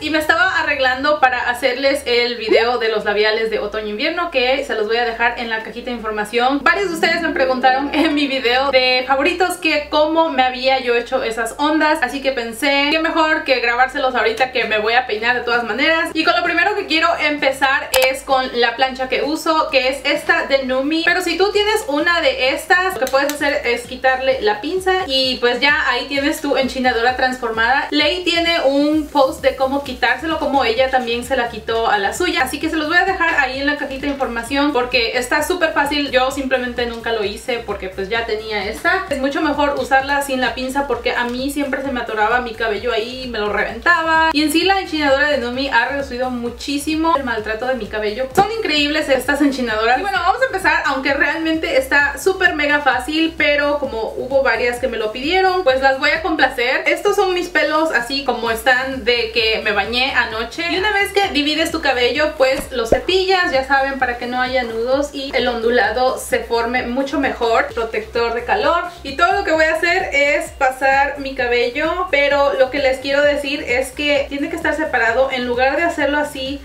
y me estaba arreglando para hacerles el video de los labiales de otoño-invierno que se los voy a dejar en la cajita de información. Varios de ustedes me preguntaron en mi video de favoritos que cómo me había yo hecho esas ondas, así que pensé que mejor que grabárselos ahorita que me voy a peinar de todas maneras. Y con lo primero que quiero empezar es con la plancha que uso, que es esta de Numi. Pero si tú tienes una de estas, lo que puedes hacer es quitarle la pinza y pues ya ahí tienes tu enchinadora transformada. Lei tiene un post de cómo quitárselo, ella también se la quitó a la suya. Así que se los voy a dejar ahí en la cajita de información porque está súper fácil. Yo simplemente nunca lo hice porque pues ya tenía esta. Es mucho mejor usarla sin la pinza porque a mí siempre se me atoraba mi cabello ahí, me lo reventaba. Y en sí la enchinadora de Numi ha reducido muchísimo el maltrato de mi cabello. Son increíbles estas enchinadoras. Y bueno, vamos a empezar, aunque realmente está súper mega fácil, pero como hubo varias que me lo pidieron, pues las voy a complacer. Estos son mis pelos así como están de que me bañé anoche. Y una vez que divides tu cabello, pues lo cepillas, ya saben, para que no haya nudos y el ondulado se forme mucho mejor. Protector de calor. Y todo lo que voy a hacer es pasar mi cabello, pero lo que les quiero decir es que tiene que estar separado. En lugar de hacerlo así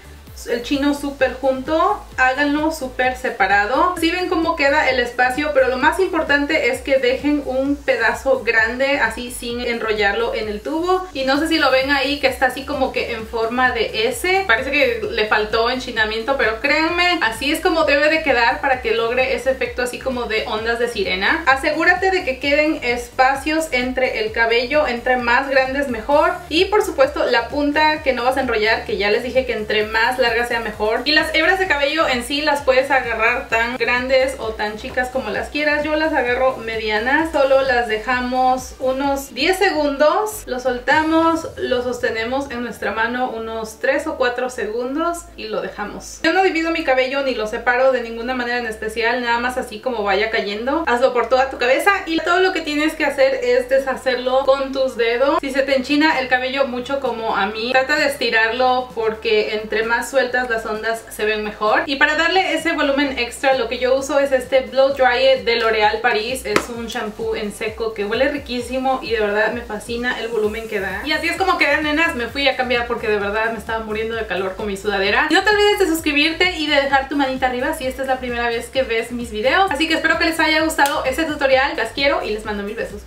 el chino súper junto, háganlo súper separado. Si ven cómo queda el espacio, pero lo más importante es que dejen un pedazo grande así sin enrollarlo en el tubo. Y no sé si lo ven ahí que está así como que en forma de S. Parece que le faltó enchinamiento, pero créanme, así es como debe de quedar para que logre ese efecto así como de ondas de sirena. Asegúrate de que queden espacios entre el cabello, entre más grandes mejor. Y por supuesto la punta que no vas a enrollar, que ya les dije que entre más larga sea mejor. Y las hebras de cabello en sí las puedes agarrar tan grandes o tan chicas como las quieras. Yo las agarro medianas, solo las dejamos unos 10 segundos, lo soltamos, lo sostenemos en nuestra mano unos 3 o 4 segundos y lo dejamos. Yo no divido mi cabello ni lo separo de ninguna manera en especial, nada más así como vaya cayendo. Hazlo por toda tu cabeza y todo lo que tienes que hacer es deshacerlo con tus dedos. Si se te enchina el cabello mucho como a mí, trata de estirarlo porque entre más sueltas las ondas se ven mejor. Y para darle ese volumen extra lo que yo uso es este Blow Dry de L'Oreal Paris. Es un shampoo en seco que huele riquísimo y de verdad me fascina el volumen que da. Y así es como quedan nenas, me fui a cambiar porque de verdad me estaba muriendo de calor con mi sudadera. No te olvides de suscribirte y de dejar tu manita arriba si esta es la primera vez que ves mis videos. Así que espero que les haya gustado este tutorial, las quiero y les mando mil besos.